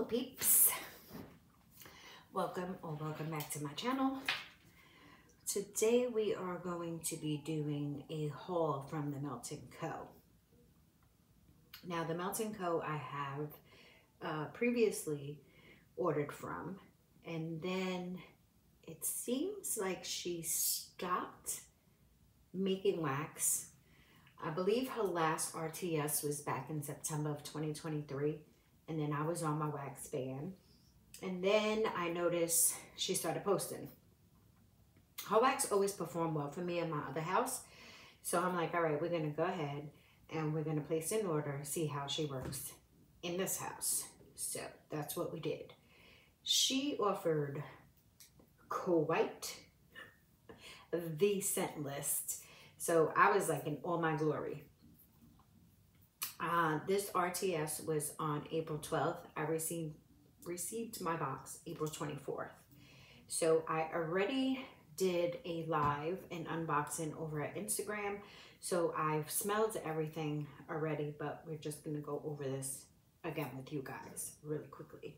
Hola peeps. Welcome or welcome back to my channel. Today we are going to be doing a haul from the Melt & Co. Now the Melt & Co I have uh, previously ordered from and then it seems like she stopped making wax. I believe her last RTS was back in September of 2023 and then I was on my wax ban. And then I noticed she started posting. Her wax always performed well for me in my other house. So I'm like, all right, we're gonna go ahead and we're gonna place an order, see how she works in this house. So that's what we did. She offered quite the scent list. So I was like in all my glory. Uh, this RTS was on April 12th. I received received my box April 24th. So I already did a live and unboxing over at Instagram. So I've smelled everything already, but we're just gonna go over this again with you guys really quickly.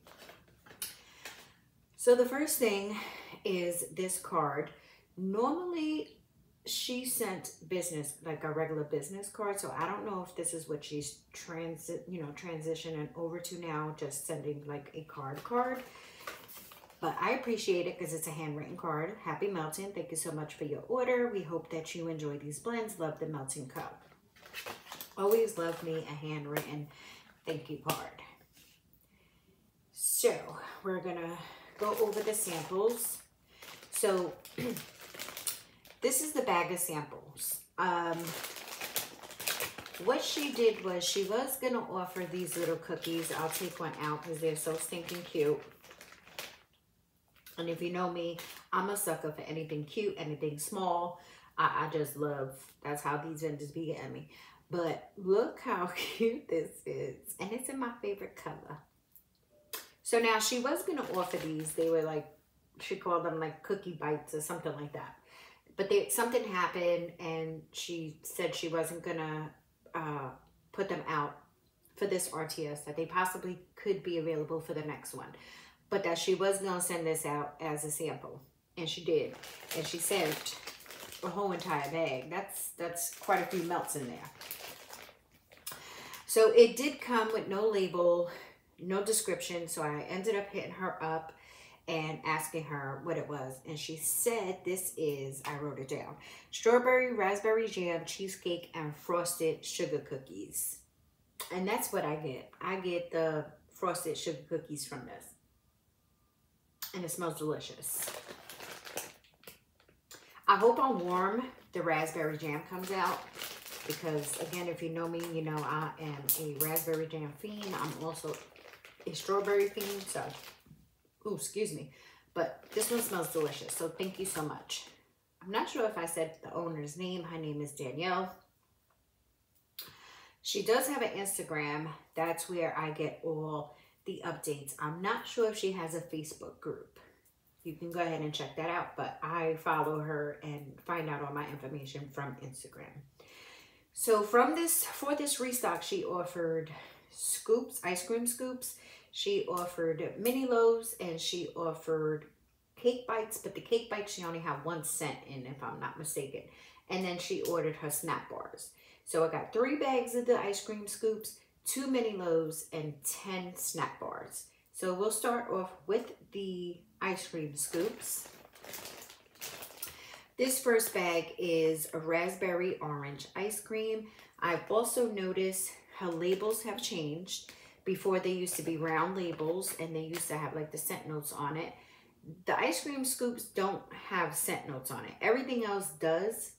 So the first thing is this card. Normally she sent business like a regular business card so i don't know if this is what she's transit you know transitioning over to now just sending like a card card. But i appreciate it because it's a handwritten card. Happy melting. Thank you so much for your order. We hope that you enjoy these blends. Love the Melting Co. Always love me a handwritten thank you card. So we're gonna go over the samples. So This is the bag of samples. Um, what she did was she was going to offer these little cookies. I'll take one out because they're so stinking cute. And if you know me, I'm a sucker for anything cute, anything small. I, I just love, that's how these vendors be getting me. But look how cute this is. And it's in my favorite color. So now she was going to offer these. They were like, she called them like cookie bites or something like that but they, something happened and she said she wasn't gonna uh, put them out for this RTS, that they possibly could be available for the next one, but that she was gonna send this out as a sample. And she did. And she sent a whole entire bag. That's, that's quite a few melts in there. So it did come with no label, no description. So I ended up hitting her up and asking her what it was. And she said, this is, I wrote it down, strawberry, raspberry jam, cheesecake, and frosted sugar cookies. And that's what I get. I get the frosted sugar cookies from this. And it smells delicious. I hope on warm the raspberry jam comes out because again, if you know me, you know I am a raspberry jam fiend. I'm also a strawberry fiend, so Oh, excuse me. But this one smells delicious. So thank you so much. I'm not sure if I said the owner's name. Her name is Danielle. She does have an Instagram. That's where I get all the updates. I'm not sure if she has a Facebook group. You can go ahead and check that out. But I follow her and find out all my information from Instagram. So from this, for this restock, she offered scoops, ice cream scoops. She offered mini loaves and she offered cake bites, but the cake bites she only had one cent in, if I'm not mistaken. And then she ordered her snap bars. So I got three bags of the ice cream scoops, two mini loaves, and 10 snack bars. So we'll start off with the ice cream scoops. This first bag is a raspberry orange ice cream. I've also noticed her labels have changed. Before they used to be round labels and they used to have like the scent notes on it. The ice cream scoops don't have scent notes on it. Everything else does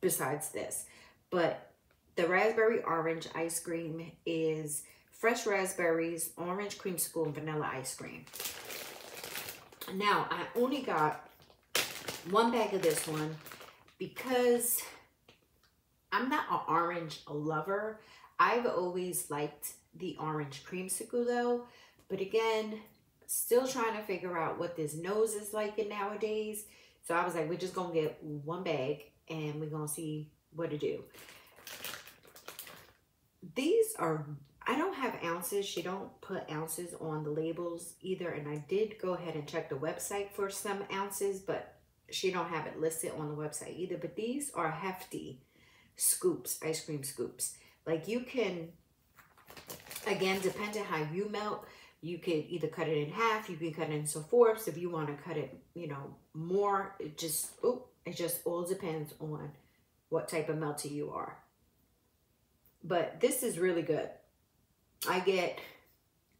besides this. But the raspberry orange ice cream is fresh raspberries, orange creamsicle, and vanilla ice cream. Now, I only got one bag of this one because I'm not an orange lover. I've always liked the orange creamsicle though. But again, still trying to figure out what this nose is like in nowadays. So I was like, we're just going to get one bag and we're going to see what to do. These are, I don't have ounces. She don't put ounces on the labels either. And I did go ahead and check the website for some ounces, but she don't have it listed on the website either. But these are hefty scoops, ice cream scoops. Like you can, again, depending how you melt, you could either cut it in half, you can cut it into fourths. If you want to cut it, you know, more, it just, oh, it just all depends on what type of melter you are. But this is really good. I get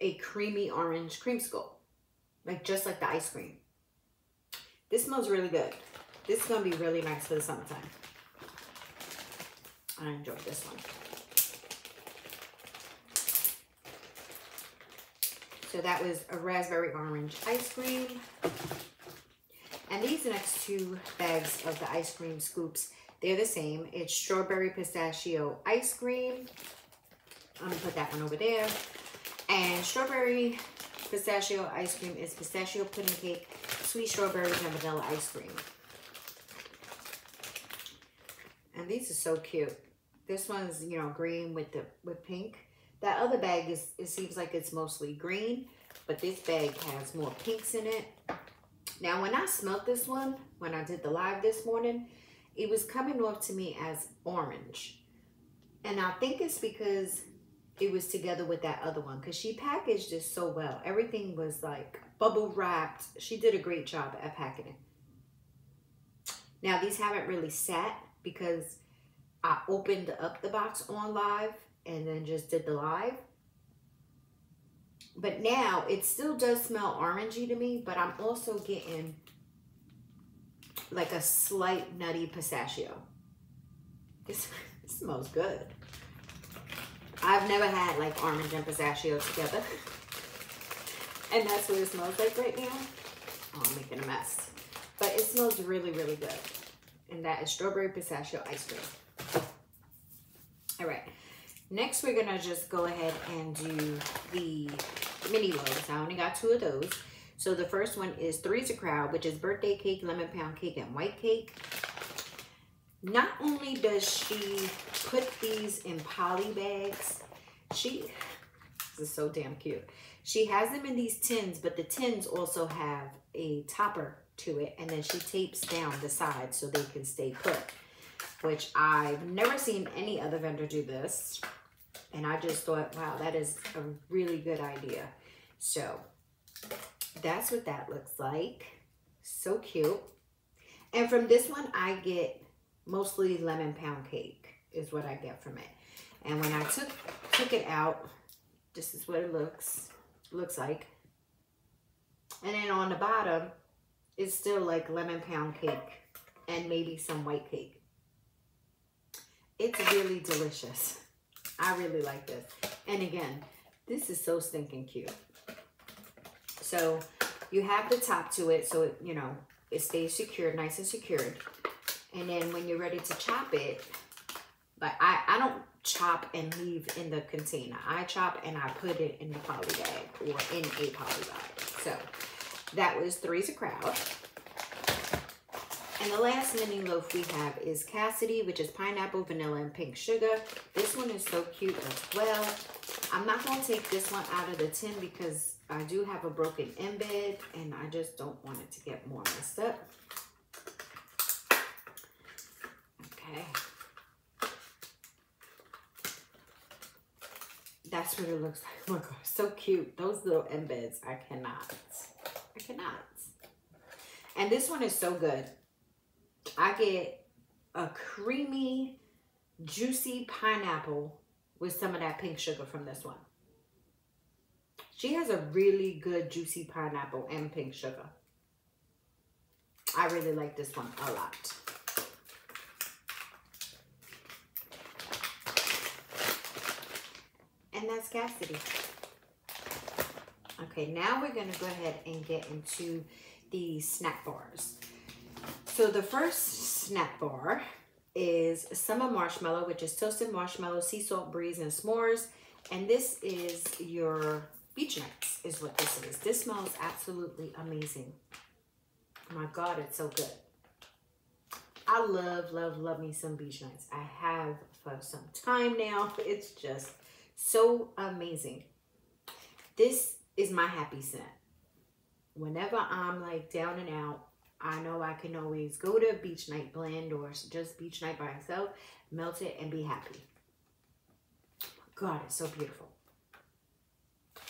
a creamy orange creamsicle, like just like the ice cream. This smells really good. This is going to be really nice for the summertime. I enjoyed this one. So that was a raspberry orange ice cream. And these next two bags of the ice cream scoops, they're the same. It's strawberry pistachio ice cream. I'm gonna put that one over there. And strawberry pistachio ice cream is pistachio pudding cake, sweet strawberries, and vanilla ice cream. And these are so cute. This one's, you know, green with the with pink. That other bag is, it seems like it's mostly green, but this bag has more pinks in it. Now, when I smelled this one, when I did the live this morning, it was coming off to me as orange. And I think it's because it was together with that other one because she packaged this so well. Everything was like bubble wrapped. She did a great job at packing it. Now, these haven't really sat because I opened up the box on live and then just did the live. But now it still does smell orangey to me, but I'm also getting like a slight nutty pistachio. This, smells good. I've never had like orange and pistachio together. and that's what it smells like right now. Oh, I'm making a mess. But it smells really, really good. And that is strawberry pistachio ice cream. Next, we're going to just go ahead and do the mini loaves. I only got two of those. So the first one is Three's a Crowd, which is birthday cake, lemon pound cake, and white cake. Not only does she put these in poly bags, she, this is so damn cute. She has them in these tins, but the tins also have a topper to it, and then she tapes down the sides so they can stay put, which I've never seen any other vendor do this. And I just thought, wow, that is a really good idea. So that's what that looks like. So cute. And from this one, I get mostly lemon pound cake is what I get from it. And when I took took it out, this is what it looks looks like. And then on the bottom, it's still like lemon pound cake and maybe some white cake. It's really delicious. I really like this. And again, this is so stinking cute. So you have the top to it so it, you know, it stays secured, nice and secured. And then when you're ready to chop it, like I, I don't chop and leave in the container. I chop and I put it in the poly bag or in a poly bag. So that was Three's a Crowd. And the last mini loaf we have is Cassidy, which is pineapple, vanilla, and pink sugar. This one is so cute as well. I'm not going to take this one out of the tin because I do have a broken embed and I just don't want it to get more messed up. Okay. That's what it looks like. Oh my God, so cute. Those little embeds, I cannot. I cannot. And this one is so good. I get a creamy, juicy pineapple with some of that pink sugar from this one. She has a really good juicy pineapple and pink sugar. I really like this one a lot. And that's Cassidy. Okay, now we're going to go ahead and get into the snack bars. So the first snack bar is Summer Marshmallow, which is toasted marshmallow, sea salt breeze, and s'mores. And this is your Beach Nights is what this is. This smells absolutely amazing. My God, it's so good. I love, love, love me some Beach Nights. I have for some time now. It's just So amazing. This is my happy scent. Whenever I'm like down and out, I know I can always go to Beach Night Blend or just Beach Night by itself, melt it, and be happy. God, it's so beautiful.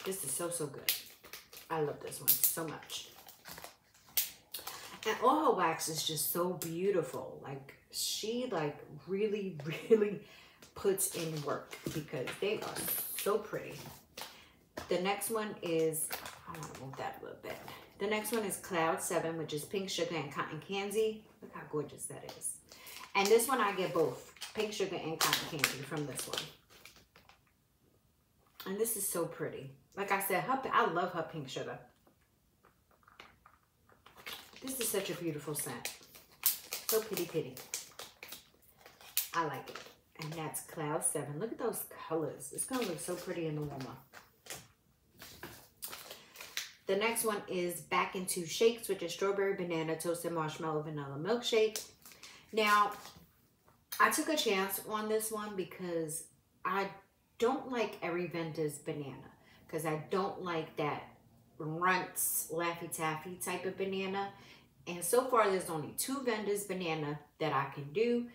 This is so, so good. I love this one so much. And all her wax is just so beautiful. Like, she, like, really, really puts in work because they are so pretty. The next one is, I want to move that a little bit. The next one is Cloud 7, which is Pink Sugar and Cotton Candy. Look how gorgeous that is. And this one I get both, Pink Sugar and Cotton Candy from this one. And this is so pretty. Like I said, her, I love her Pink Sugar. This is such a beautiful scent. So pretty, pretty. I like it. And that's Cloud 7. Look at those colors. It's going to look so pretty in the warmer. The next one is Back into Shakes, which is strawberry, banana, toasted marshmallow, vanilla milkshake. Now, I took a chance on this one because I don't like every vendor's banana because I don't like that runts Laffy Taffy type of banana. And so far, there's only two vendors banana that I can do.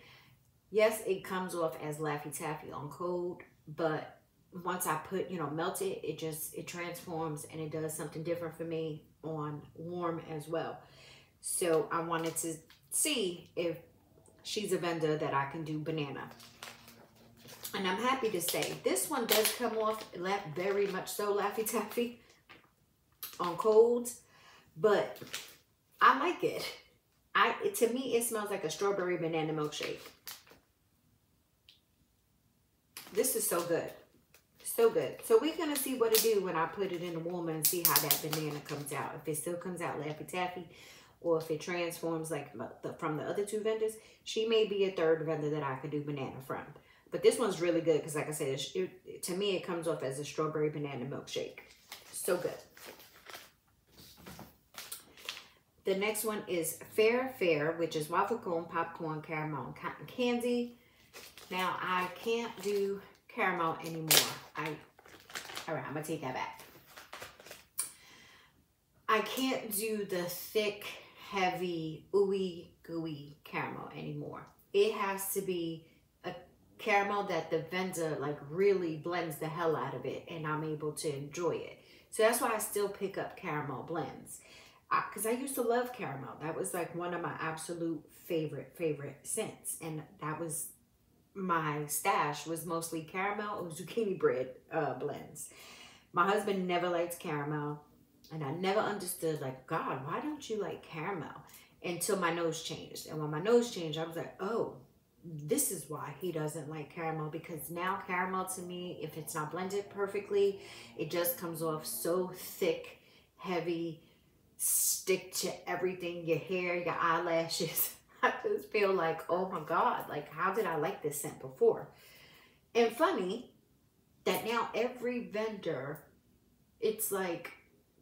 Yes, it comes off as Laffy Taffy on cold, but once I put, you know, melt it, it just, it transforms and it does something different for me on warm as well. So I wanted to see if she's a vendor that I can do banana. And I'm happy to say this one does come off left very much so Laffy Taffy on colds, but I like it. I To me, it smells like a strawberry banana milkshake. This is so good. So good. So we're going to see what it do when I put it in the warmer and see how that banana comes out. If it still comes out Laffy Taffy or if it transforms like from the other two vendors. She may be a third vendor that I could do banana from. But this one's really good because like I said, it, to me, it comes off as a strawberry banana milkshake. So good. The next one is Fair Fair, which is waffle cone, popcorn, caramel, and cotton candy. Now, I can't do caramel anymore. I, all right, I'm gonna take that back. I can't do the thick, heavy, ooey gooey caramel anymore. It has to be a caramel that the vendor like really blends the hell out of it and I'm able to enjoy it. So that's why I still pick up caramel blends. Because I, I used to love caramel. That was like one of my absolute favorite, favorite scents. And that was my stash was mostly caramel or zucchini bread uh, blends. My husband never liked caramel. And I never understood, like, God, why don't you like caramel? Until my nose changed. And when my nose changed, I was like, oh, this is why he doesn't like caramel because now caramel to me, if it's not blended perfectly, it just comes off so thick, heavy, stick to everything, your hair, your eyelashes. I just feel like, oh my God, like how did I like this scent before? And funny that now every vendor, it's like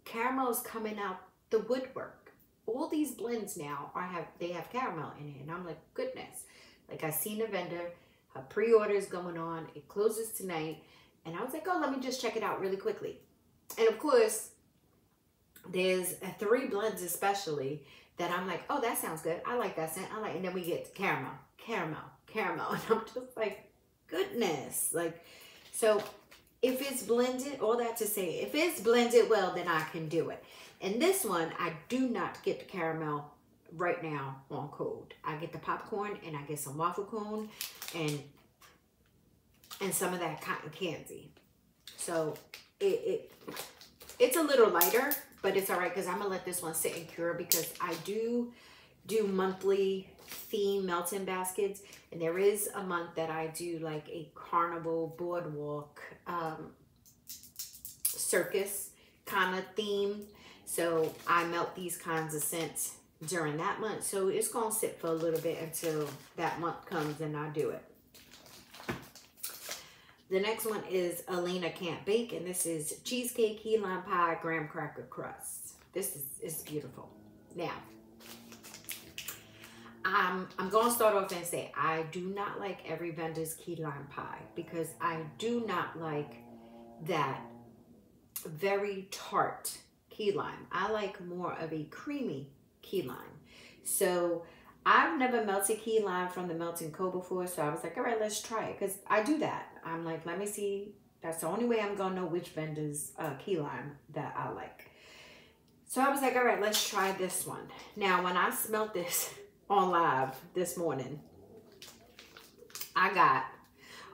caramel's coming out the woodwork. All these blends now are have they have caramel in it. And I'm like, goodness. Like I seen a vendor, her pre-order is going on. It closes tonight. And I was like, oh, let me just check it out really quickly. And of course, there's uh, three blends especially that I'm like, oh, that sounds good. I like that scent. I like, and then we get caramel, caramel, caramel. And I'm just like, goodness. Like, so if it's blended, all that to say, if it's blended well, then I can do it. And this one, I do not get the caramel right now on cold. I get the popcorn and I get some waffle cone and and some of that cotton candy. So it, it it's a little lighter, but it's all right because I'm to let this one sit and cure because I do do monthly theme melting baskets. And there is a month that I do like a carnival boardwalk um, circus kind of theme. So I melt these kinds of scents during that month. So it's to sit for a little bit until that month comes and I do it. The next one is Alina Can't Bake, and this is cheesecake, key lime pie, graham cracker crust. This is, is beautiful. Now, I'm, I'm going to start off and say I do not like every vendor's key lime pie because I do not like that very tart key lime. I like more of a creamy key lime. So I've never melted key lime from the Melting Co before, so I was like, all right, let's try it. Because I do that. I'm like, let me see. That's the only way I'm going to know which vendor's uh, key lime that I like. So I was like, all right, let's try this one. Now, when I smelt this on live this morning, I got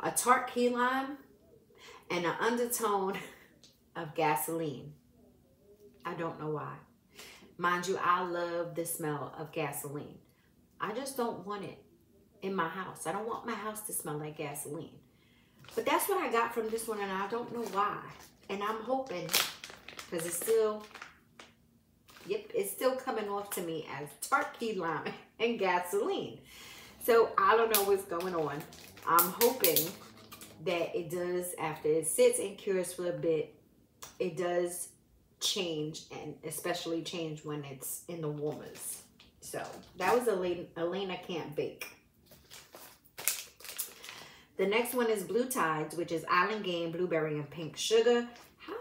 a tart key lime and an undertone of gasoline. I don't know why. Mind you, I love the smell of gasoline. I just don't want it in my house. I don't want my house to smell like gasoline. But that's what I got from this one, and I don't know why. And I'm hoping, because it's still, yep, it's still coming off to me as tart key lime and gasoline. So I don't know what's going on. I'm hoping that it does, after it sits and cures for a bit, it does change, and especially change when it's in the warmers. So that was Elena, Elena Can't Bake. The next one is Blue Tides, which is Island Game, Blueberry, and Pink Sugar. How,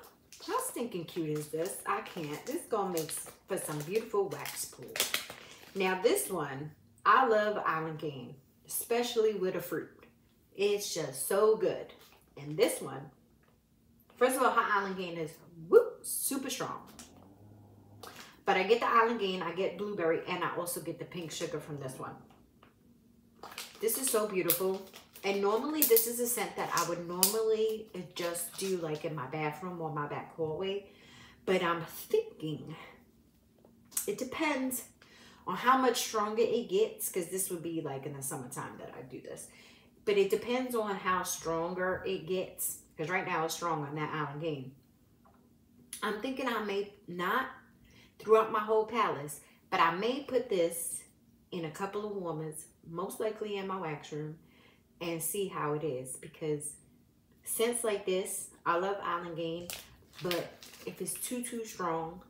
how stinking cute is this? I can't. This gonna make for some beautiful wax pool. Now this one, I love Island Game, especially with a fruit. It's just so good. And this one, first of all, Hot Island Game is whoop, super strong. But I get the Island I get blueberry, and I also get the pink sugar from this one. This is so beautiful. And normally this is a scent that I would normally just do like in my bathroom or my back hallway. But I'm thinking it depends on how much stronger it gets because this would be like in the summertime that I do this. But it depends on how stronger it gets because right now it's strong on that Island Game. I'm thinking I may not throughout my whole palace. But I may put this in a couple of warmers, most likely in my wax room, and see how it is. Because scents like this, I love Island Game, but if it's too, too strong,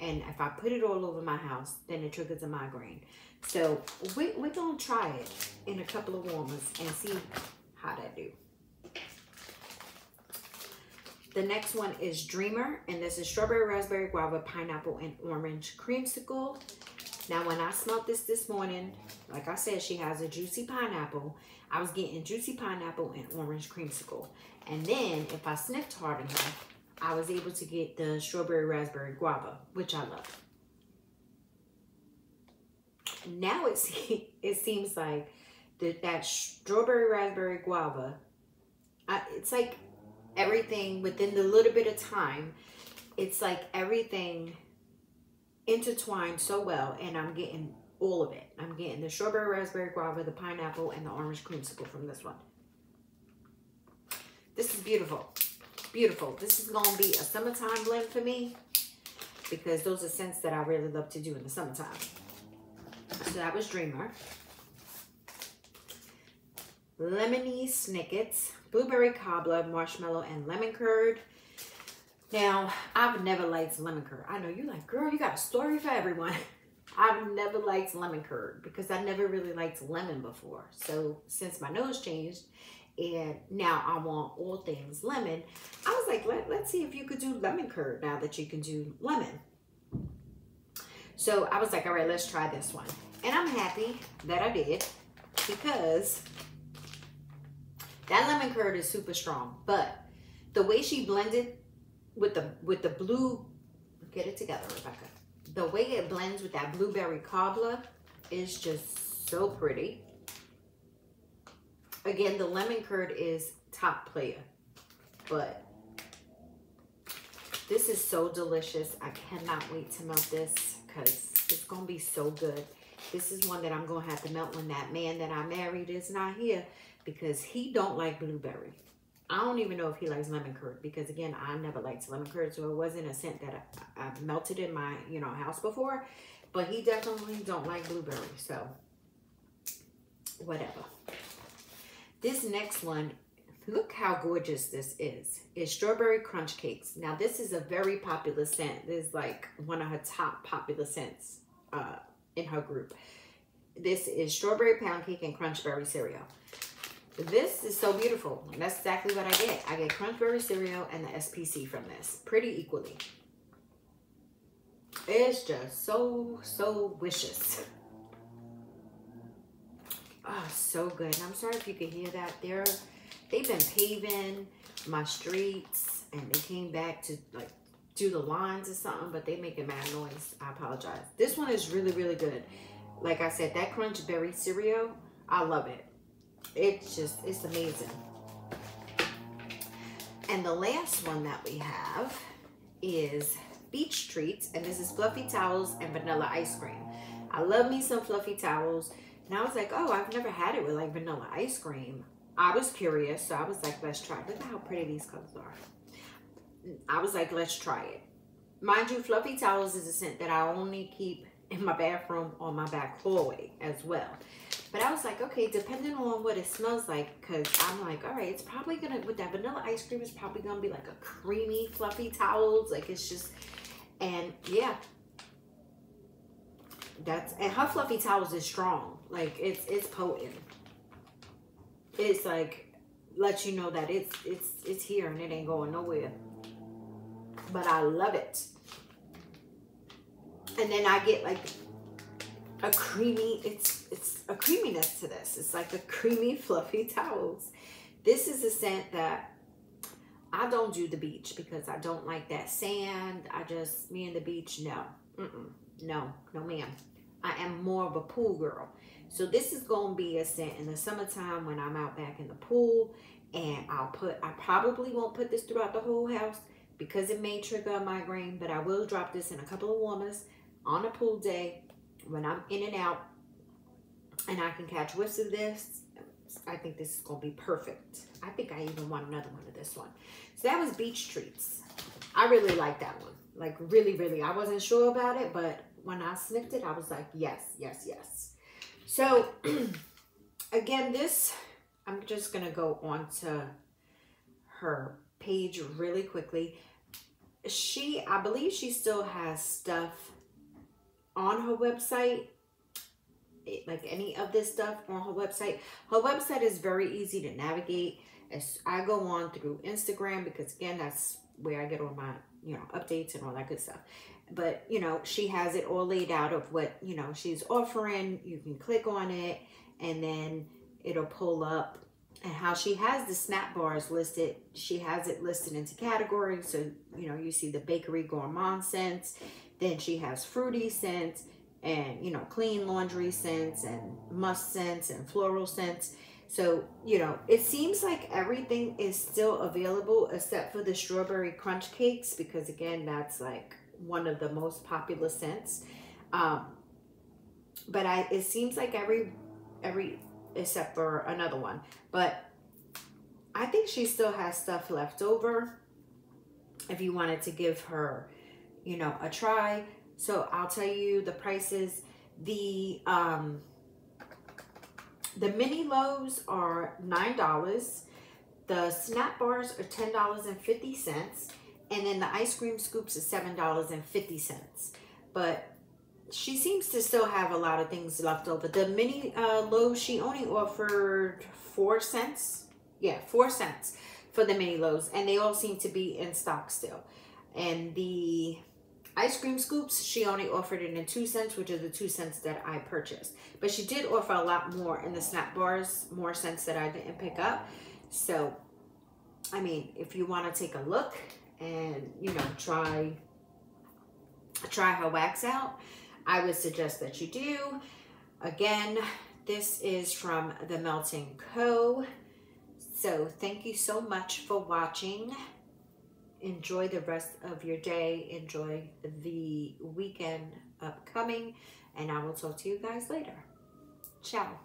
and if I put it all over my house, then it triggers a migraine. So we, we're going to try it in a couple of warmers and see how that do. The next one is Dreamer, and this is strawberry, raspberry, guava, pineapple, and orange creamsicle. Now, when I smelled this this morning, like I said, she has a juicy pineapple. I was getting juicy pineapple and orange creamsicle. And then, if I sniffed hard enough, I was able to get the strawberry, raspberry, guava, which I love. Now it, it seems like that, that strawberry, raspberry, guava, I, it's like everything within the little bit of time, it's like everything intertwined so well and I'm getting all of it. I'm getting the strawberry, raspberry, guava, the pineapple, and the orange creamsicle from this one. This is beautiful. Beautiful. This is going to be a summertime blend for me because those are scents that I really love to do in the summertime. So that was Dreamer. Lemony Snickets blueberry cobbler, marshmallow, and lemon curd. Now, I've never liked lemon curd. I know you're like, girl, you got a story for everyone. I've never liked lemon curd because I never really liked lemon before. So since my nose changed and now I want all things lemon, I was like, Let, let's see if you could do lemon curd now that you can do lemon. So I was like, all right, let's try this one. And I'm happy that I did because that lemon curd is super strong, but the way she blended with the with the blue, get it together, Rebecca. The way it blends with that blueberry cobbler is just so pretty. Again, the lemon curd is top player, but this is so delicious. I cannot wait to melt this because it's going to be so good. This is one that I'm going to have to melt when that man that I married is not here because he don't like blueberry. I don't even know if he likes lemon curd because again, I never liked lemon curd, so it wasn't a scent that I, have melted in my you know house before. But he definitely don't like blueberry, so whatever. This next one, look how gorgeous this is. Is strawberry crunch cakes. Now this is a very popular scent. This is like one of her top popular scents uh, in her group. This is strawberry pound cake and crunch berry cereal. This is so beautiful. That's exactly what I get. I get Crunch Berry cereal and the SPC from this. Pretty equally. It's just so, so wishes. Oh, ah, so good. And I'm sorry if you could hear that. They're, they've been paving my streets and they came back to like do the lines or something, but they make a mad noise. I apologize. This one is really, really good. Like I said, that Crunch Berry cereal, I love it. It's just, it's amazing. And the last one that we have is Beach Treats, and this is Fluffy Towels and Vanilla Ice Cream. I love me some Fluffy Towels. And I was like, oh, I've never had it with like vanilla ice cream. I was curious, so I was like, let's try. Look at how pretty these colors are. I was like, let's try it. Mind you, Fluffy Towels is a scent that I only keep in my bathroom or my back hallway as well. But I was like, okay, depending on what it smells like, because I'm like, all right, it's probably going to, with that vanilla ice cream, it's probably going to be like a creamy, fluffy towels. Like, it's just, and yeah. That's, and her fluffy towels is strong. Like, it's, it's potent. It's like, lets you know that it's, it's, it's here and it ain't going nowhere. But I love it. And then I get like a creamy, it's it's creaminess to this. It's like a creamy, fluffy towels. This is a scent that I don't do the beach because I don't like that sand. I just, me and the beach, no. Mm -mm. No, no ma'am. I am more of a pool girl. So this is going to be a scent in the summertime when I'm out back in the pool. And I'll put, I probably won't put this throughout the whole house because it may trigger a migraine. But I will drop this in a couple of warmers on a pool day when I'm in and out and I can catch whiffs of this, I think this is going to be perfect. I think I even want another one of this one. So that was Beach Treats. I really like that one. Like really, really. I wasn't sure about it, but when I sniffed it, I was like, yes, yes, yes. So again, this, I'm just going to go on to her page really quickly. She, I believe she still has stuff on her website like any of this stuff on her website. Her website is very easy to navigate. As I go on through Instagram because again, that's where I get all my, you know, updates and all that good stuff. But, you know, she has it all laid out of what, you know, she's offering. You can click on it and then it'll pull up and how she has the snap bars listed. She has it listed into categories. So, you know, you see the bakery gourmand scents then she has fruity scents and, you know, clean laundry scents and musk scents and floral scents. So, you know, it seems like everything is still available except for the strawberry crunch cakes because, again, that's like one of the most popular scents. Um, but I, it seems like every, every, except for another one. But I think she still has stuff left over if you wanted to give her you know, a try. So I'll tell you the prices. The um, the mini loaves are nine dollars. The snap bars are ten dollars and fifty cents, and then the ice cream scoops are seven dollars and fifty cents. But she seems to still have a lot of things left over. The mini uh, loaves she only offered four cents. Yeah, four cents for the mini loaves, and they all seem to be in stock still. And the ice cream scoops, she only offered it in two cents, which are the two cents that I purchased. But she did offer a lot more in the snap bars, more cents that I didn't pick up. So, I mean, if you want to take a look and, you know, try, try her wax out, I would suggest that you do. Again, this is from The Melting Co. So thank you so much for watching enjoy the rest of your day. Enjoy the weekend upcoming. And I will talk to you guys later. Ciao.